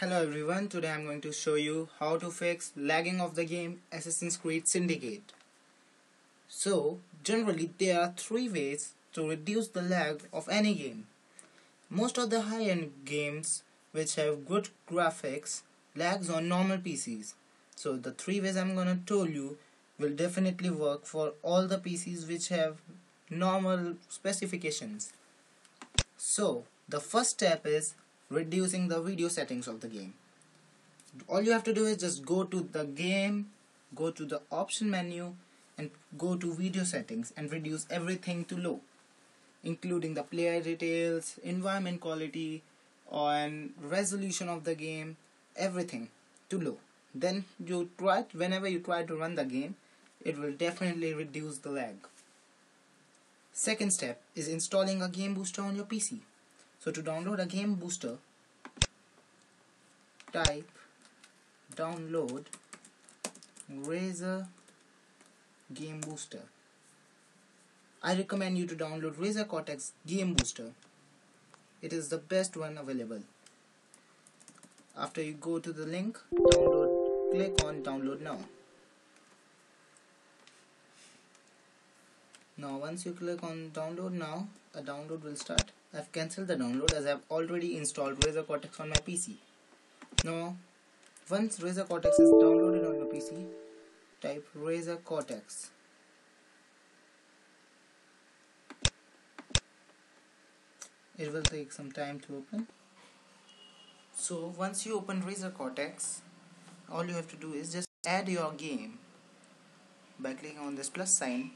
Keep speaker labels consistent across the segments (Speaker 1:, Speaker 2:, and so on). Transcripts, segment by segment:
Speaker 1: Hello everyone, today I'm going to show you how to fix lagging of the game Assassin's Creed Syndicate. So, generally there are three ways to reduce the lag of any game. Most of the high-end games which have good graphics lags on normal PCs. So the three ways I'm gonna tell you will definitely work for all the PCs which have normal specifications. So the first step is reducing the video settings of the game. All you have to do is just go to the game, go to the option menu and go to video settings and reduce everything to low including the player details, environment quality and resolution of the game, everything to low. Then you try whenever you try to run the game, it will definitely reduce the lag. Second step is installing a game booster on your PC. So to download a game booster, type download Razer Game Booster. I recommend you to download Razer Cortex Game Booster. It is the best one available. After you go to the link, download, click on download now. Now once you click on download now, a download will start. I've cancelled the download as I've already installed Razer Cortex on my PC. Now, once Razer Cortex is downloaded on your PC, type Razer Cortex. It will take some time to open. So once you open Razer Cortex, all you have to do is just add your game by clicking on this plus sign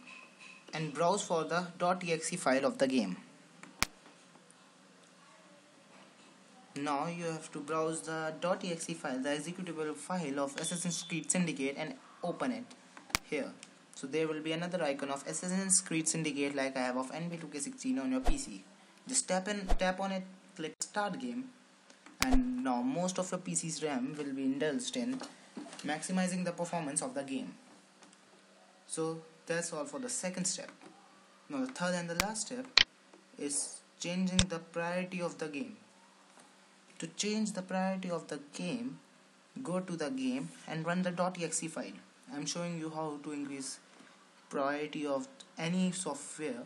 Speaker 1: and browse for the .exe file of the game. Now you have to browse the .exe file, the executable file of Assassin's Creed Syndicate and open it here. So there will be another icon of Assassin's Creed Syndicate like I have of NBA 2K16 on your PC. Just tap in, tap on it, click start game and now most of your PC's RAM will be indulged in maximizing the performance of the game. So that's all for the second step. Now the third and the last step is changing the priority of the game. To change the priority of the game, go to the game and run the .exe file. I'm showing you how to increase priority of any software.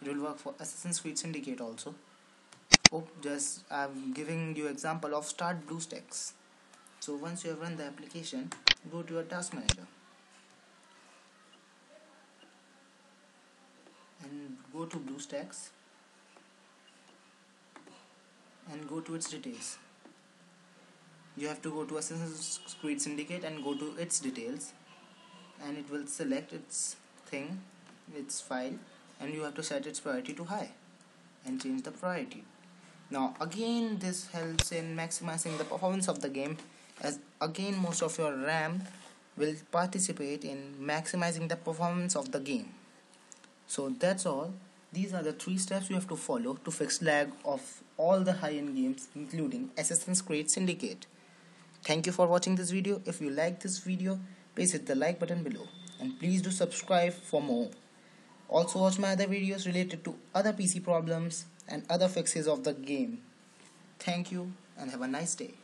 Speaker 1: It will work for Assassin's Creed Syndicate also. Oh, just I'm giving you example of start BlueStacks. So once you have run the application, go to your task manager and go to BlueStacks and go to its details. You have to go to Assassin's Creed Syndicate and go to its details and it will select its thing its file and you have to set its priority to high and change the priority. Now again this helps in maximizing the performance of the game as again most of your RAM will participate in maximizing the performance of the game. So that's all these are the three steps you have to follow to fix lag of all the high-end games including Assassin's Creed Syndicate. Thank you for watching this video. If you like this video, please hit the like button below and please do subscribe for more. Also watch my other videos related to other PC problems and other fixes of the game. Thank you and have a nice day.